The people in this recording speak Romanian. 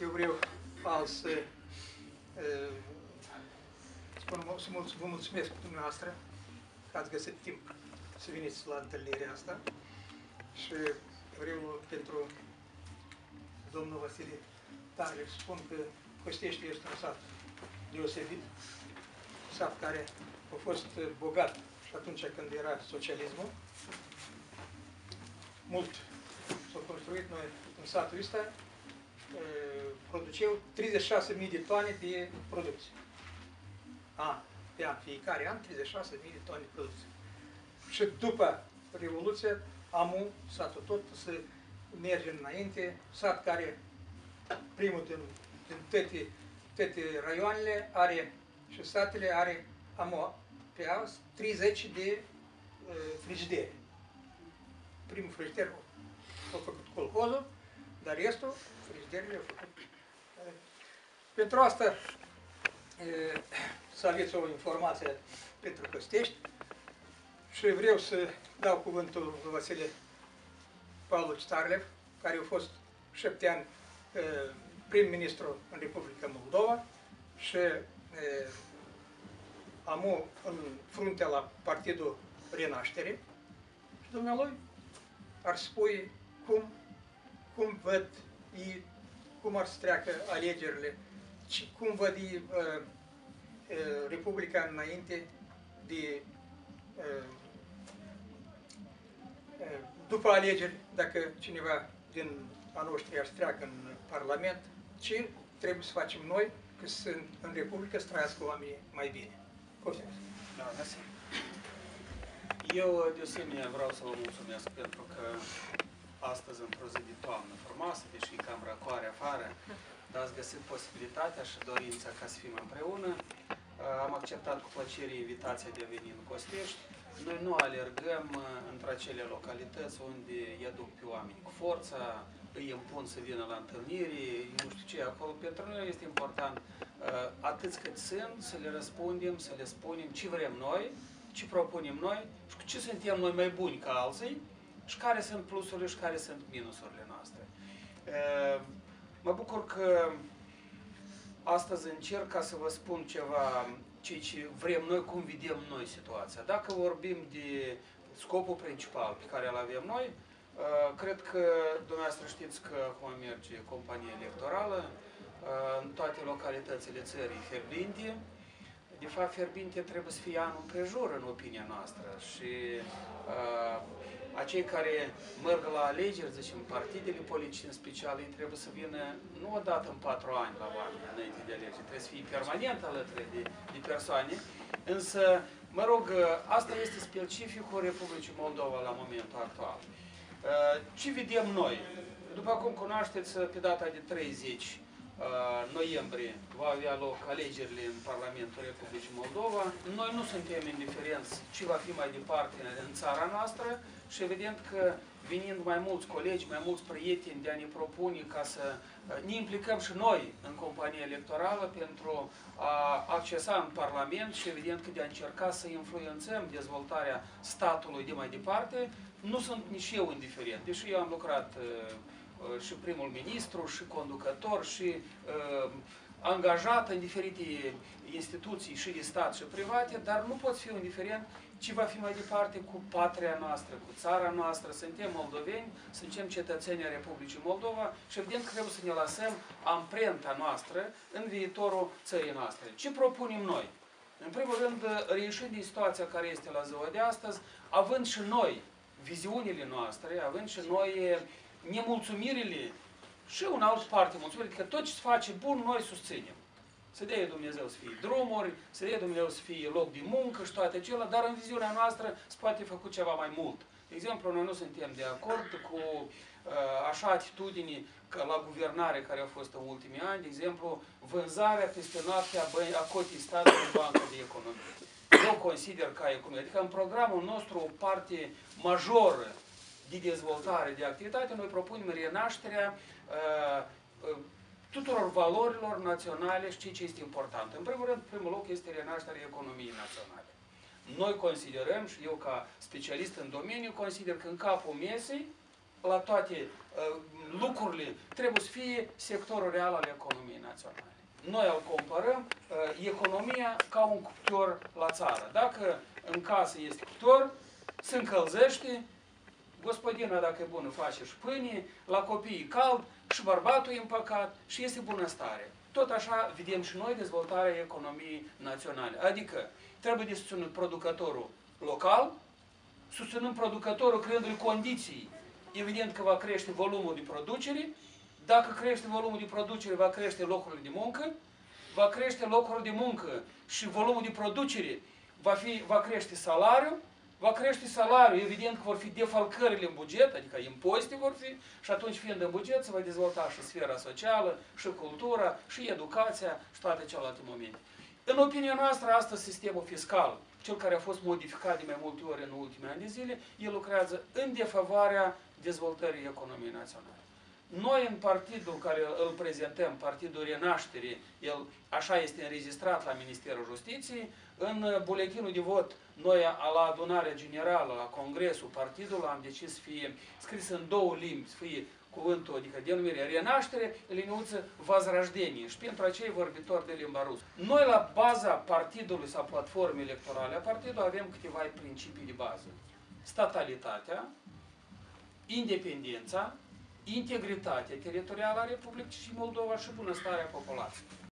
eu vreau azi să uh, spun, să mul- vă mulțumesc dumneavoastră că ați găsit timp să veniți la întâlnirea asta și vreau pentru domnul Vasile Tare să spun că Costești este un sat deosebit, sat care a fost bogat și atunci când era socialismul. Mult s-a construit noi în satul ăsta, e, produceau 36.000 de tone de producție. An, pe an, fiecare an 36.000 de tone de producție. Și după Revoluție, amu satul tot să merge înainte, sat care primul din, din toate, toate raioanele are și satele are amu pe azi 30 de uh, frigidere. Primul frigider a făcut colhozul, dar restul frigiderile au făcut. uh, Pentru asta uh, să aveți o informație pentru Căstești și vreau să dau cuvântul lui Vasile Paulu Starlev, care a fost șapte ani uh, prim-ministru în Republica Moldova și uh, amu în fruntea la Partidul Renaștere și dumnealui ar spune cum, cum văd ei, cum ar să treacă alegerile și cum văd ei uh, uh, Republica înainte de uh, uh, după alegeri, dacă cineva din a noștri ar să treacă în Parlament, ce trebuie să facem noi ca să în Republică să trăiască oamenii mai bine. Poftim. Da, mersi. Eu, de asemenea, vreau să vă mulțumesc pentru că astăzi, într-o zi de toamnă frumoasă, deși e cam răcoare afară, dar ați găsit posibilitatea și dorința ca să fim împreună. Uh, Am acceptat cu plăcere invitația de a veni în Costești. Noi nu alergăm uh, într-acele localități unde îi aduc pe oameni cu forța, îi impun să vină la întâlniri, nu știu ce acolo. Pentru noi este important uh, atât cât sunt, să le răspundem, să le spunem ce vrem noi, ce propunem noi și cu ce suntem noi mai buni ca alții și care sunt plusurile și care sunt minusurile noastre. Uh, Mă bucur că astăzi încerc ca să vă spun ceva, ceea ce vrem noi, cum vedem noi situația. Dacă vorbim de scopul principal pe care îl avem noi, uh, cred că dumneavoastră știți că acum merge compania electorală, uh, în toate localitățile țării fierbinte. De fapt, fierbinte trebuie să fie anul împrejur, în opinia noastră. Și uh, acei care merg la alegeri, zicem, partidele politice în special, ei trebuie să vină nu odată în patru ani la oameni înainte de alegeri, trebuie să fie permanent alături de, de persoane. Însă, mă rog, asta este specificul Republicii Moldova la momentul actual. Uh, Ce vedem noi? După cum cunoașteți, pe data de 30 uh, noiembrie va avea loc alegerile în Parlamentul Republicii Moldova. Noi nu suntem indiferenți ce va fi mai departe în țara noastră și evident că venind mai mulți colegi, mai mulți prieteni de a ne propune ca să uh, ne implicăm și noi în compania electorală pentru a accesa în Parlament și evident că de a încerca să influențăm dezvoltarea statului de mai departe, nu sunt nici eu indiferent, deși eu am lucrat uh, uh, și primul ministru, și conducător, și uh, angajat în diferite instituții și de stat și private, dar nu pot fi indiferent ce va fi mai departe cu patria noastră, cu țara noastră. Suntem moldoveni, suntem cetățeni ai Republicii Moldova și evident că trebuie să ne lăsăm amprenta noastră în viitorul țării noastre. Ce propunem noi? În primul rând, reieșind din situația care este la ziua de astăzi, având și noi viziunile noastre, având și noi nemulțumirile și în altă parte mulțumiri, că tot ce se face bun, noi susținem. Să dea Dumnezeu să fie drumuri, să dea Dumnezeu să fie loc de muncă și toate acelea, dar în viziunea noastră se poate făcut ceva mai mult. De exemplu, noi nu suntem de acord cu uh, așa atitudini ca la guvernare care a fost în ultimii ani, de exemplu, vânzarea peste noaptea a cotii statului în Banca de Economie. Eu consider ca economie, adică în programul nostru o parte majoră de dezvoltare, de activitate, noi propunem renașterea uh, uh, tuturor valorilor naționale și ce este important. În primul rând, primul loc este renașterea economiei naționale. Noi considerăm, și eu ca specialist în domeniu, consider că în capul mesei la toate uh, lucrurile, trebuie să fie sectorul real al economiei naționale. Noi îl comparăm uh, economia ca un cuptor la țară. Dacă în casă este cuptor, se încălzește, gospodina, dacă e bună, face și pâine, la copii e cald, și bărbatul e împăcat și este bunăstare. Tot așa vedem și noi dezvoltarea economiei naționale. Adică trebuie de susținut producătorul local, susținând producătorul, creându-i condiții, evident că va crește volumul de producere, dacă crește volumul de producere, va crește locurile de muncă, va crește locurile de muncă și volumul de producere va, fi, va crește salariul, va crește salariul, evident că vor fi defalcările în buget, adică impozite vor fi, și atunci fiind în buget se va dezvolta și sfera socială, și cultura, și educația, și toate celelalte momente. În opinia noastră, astăzi sistemul fiscal, cel care a fost modificat de mai multe ori în ultimii ani de zile, el lucrează în defavoarea dezvoltării economiei naționale. Noi în partidul care îl prezentăm, Partidul Renașterii, el așa este înregistrat la Ministerul Justiției, în buletinul de vot, noi la adunarea generală, la Congresul Partidului, am decis să fie scris în două limbi, să fie cuvântul, adică denumirea renaștere, liniuță vazrajdenie și pentru acei vorbitori de limba rusă. Noi la baza partidului sau platformei electorale a partidului avem câteva principii de bază. Statalitatea, independența, integritatea teritorială a Republicii și Moldova și bunăstarea populației.